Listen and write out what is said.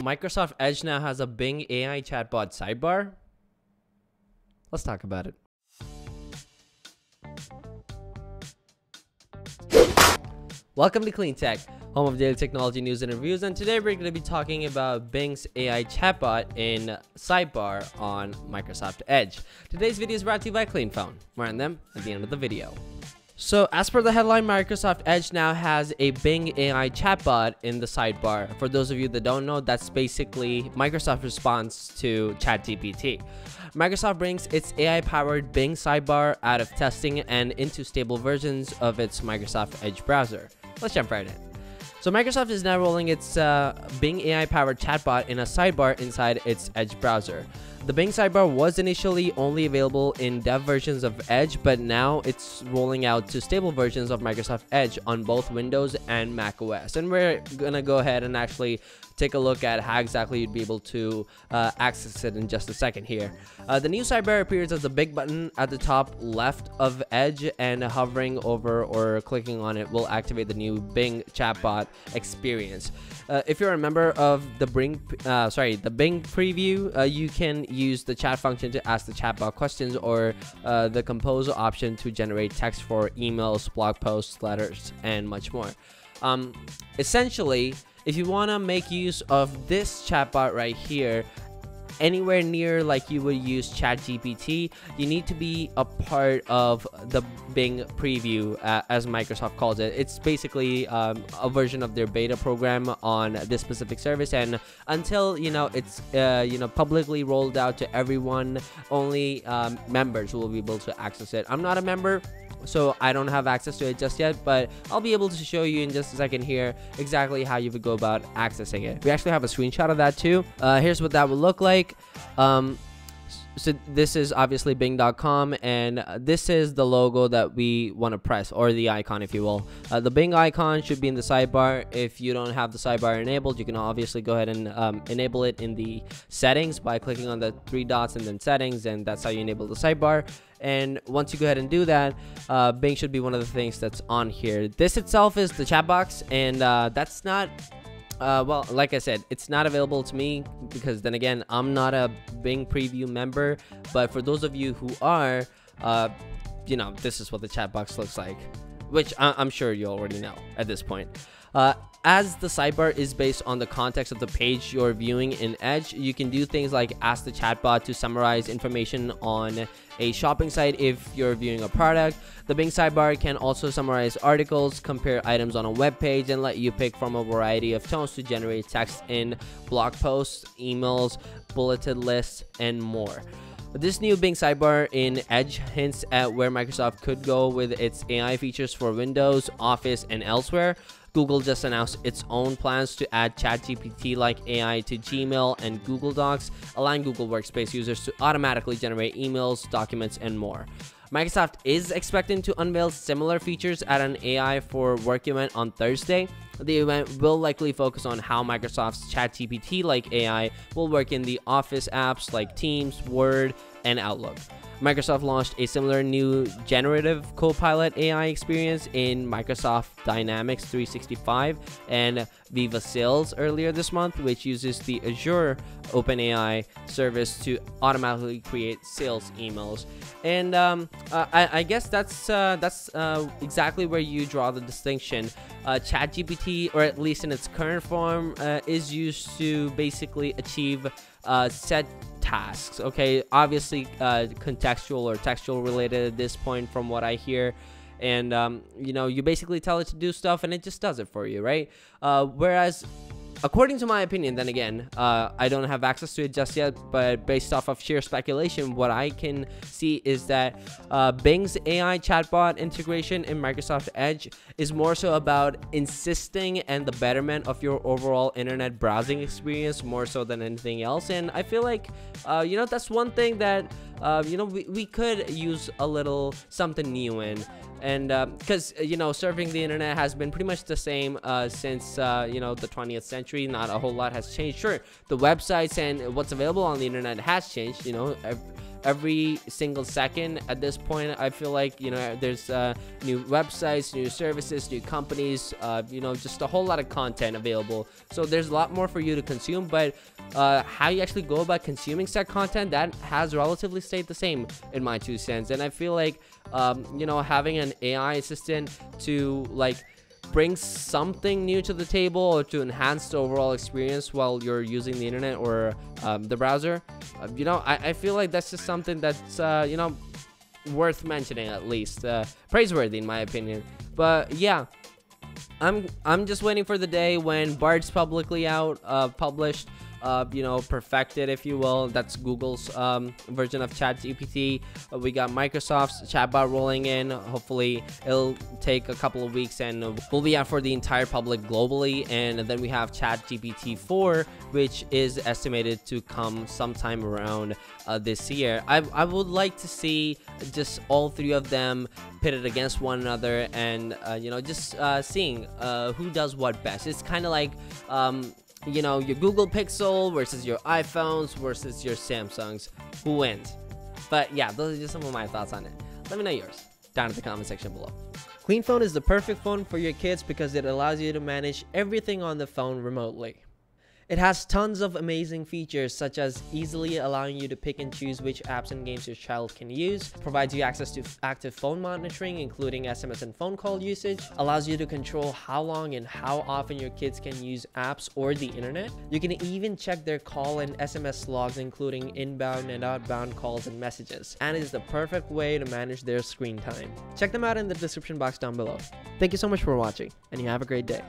Microsoft Edge now has a Bing AI chatbot sidebar. Let's talk about it. Welcome to Clean Tech, home of daily technology news and reviews, and today we're going to be talking about Bing's AI chatbot in Sidebar on Microsoft Edge. Today's video is brought to you by CleanPhone. More on them at the end of the video. So, as per the headline, Microsoft Edge now has a Bing AI chatbot in the sidebar. For those of you that don't know, that's basically Microsoft's response to ChatGPT. Microsoft brings its AI powered Bing sidebar out of testing and into stable versions of its Microsoft Edge browser. Let's jump right in. So Microsoft is now rolling its uh, Bing AI-powered chatbot in a sidebar inside its Edge browser. The Bing sidebar was initially only available in dev versions of Edge, but now it's rolling out to stable versions of Microsoft Edge on both Windows and Mac OS. And we're gonna go ahead and actually take a look at how exactly you'd be able to uh, access it in just a second here. Uh, the new sidebar appears as a big button at the top left of Edge, and hovering over or clicking on it will activate the new Bing chatbot experience. Uh, if you're a member of the Bing, uh, sorry, the Bing preview, uh, you can use the chat function to ask the chatbot questions or uh, the compose option to generate text for emails, blog posts, letters, and much more. Um, essentially, if you want to make use of this chatbot right here, anywhere near like you would use ChatGPT, you need to be a part of the Bing preview, uh, as Microsoft calls it. It's basically um, a version of their beta program on this specific service, and until you know it's uh, you know publicly rolled out to everyone, only um, members will be able to access it. I'm not a member so I don't have access to it just yet, but I'll be able to show you in just a second here exactly how you would go about accessing it. We actually have a screenshot of that too. Uh, here's what that would look like. Um, so this is obviously bing.com and this is the logo that we want to press or the icon if you will. Uh, the bing icon should be in the sidebar. If you don't have the sidebar enabled you can obviously go ahead and um, enable it in the settings by clicking on the three dots and then settings and that's how you enable the sidebar. And once you go ahead and do that uh, bing should be one of the things that's on here. This itself is the chat box and uh, that's not uh, well, like I said, it's not available to me because then again, I'm not a Bing preview member. But for those of you who are, uh, you know, this is what the chat box looks like, which I- am sure you already know at this point. Uh, as the sidebar is based on the context of the page you're viewing in Edge, you can do things like ask the chatbot to summarize information on a shopping site if you're viewing a product. The Bing sidebar can also summarize articles, compare items on a web page, and let you pick from a variety of tones to generate text in blog posts, emails, bulleted lists, and more. This new Bing sidebar in Edge hints at where Microsoft could go with its AI features for Windows, Office, and elsewhere. Google just announced its own plans to add ChatGPT like AI to Gmail and Google Docs, allowing Google Workspace users to automatically generate emails, documents, and more. Microsoft is expecting to unveil similar features at an AI for Work event on Thursday. The event will likely focus on how Microsoft's ChatGPT like AI will work in the Office apps like Teams, Word, and Outlook. Microsoft launched a similar new generative Copilot AI experience in Microsoft Dynamics 365 and Viva Sales earlier this month, which uses the Azure OpenAI service to automatically create sales emails. And um, uh, I, I, guess that's uh, that's uh, exactly where you draw the distinction. Uh, ChatGPT, or at least in its current form, uh, is used to basically achieve uh, set tasks. Okay, obviously uh, contextual or textual related at this point, from what I hear. And um, you know, you basically tell it to do stuff, and it just does it for you, right? Uh, whereas according to my opinion, then again, uh, I don't have access to it just yet, but based off of sheer speculation, what I can see is that uh, Bing's AI chatbot integration in Microsoft Edge is more so about insisting and the betterment of your overall internet browsing experience more so than anything else. And I feel like, uh, you know, that's one thing that, uh, you know, we, we could use a little something new in. And because um, you know surfing the internet has been pretty much the same uh, since uh, you know the 20th century. Not a whole lot has changed. Sure the websites and what's available on the internet has changed you know every single second at this point. I feel like you know there's uh, new websites, new services, new companies. Uh, you know, just a whole lot of content available. So there's a lot more for you to consume, but uh, how you actually go about consuming said content that has relatively stayed the same in my two cents. And I feel like um, you know having an AI assistant to like bring something new to the table or to enhance the overall experience while you're using the internet or um, the browser uh, you know I, I feel like that's just something that's uh, you know worth mentioning at least uh, praiseworthy in my opinion. But yeah i'm i'm just waiting for the day when bard's publicly out uh, published uh, you know, perfected, if you will. That's Google's um, version of ChatGPT. Uh, we got Microsoft's chatbot rolling in. Hopefully, it'll take a couple of weeks and we'll be out for the entire public globally. And then we have ChatGPT 4, which is estimated to come sometime around uh, this year. I, I would like to see just all three of them pitted against one another and, uh, you know, just uh, seeing uh, who does what best. It's kind of like. Um, you know, your Google Pixel versus your iPhones versus your Samsungs. Who wins? But yeah, those are just some of my thoughts on it. Let me know yours down in the comment section below. Clean Phone is the perfect phone for your kids because it allows you to manage everything on the phone remotely. It has tons of amazing features such as easily allowing you to pick and choose which apps and games your child can use, provides you access to active phone monitoring including SMS and phone call usage, allows you to control how long and how often your kids can use apps or the internet. You can even check their call and SMS logs including inbound and outbound calls and messages, and is the perfect way to manage their screen time. Check them out in the description box down below. Thank you so much for watching, and you have a great day.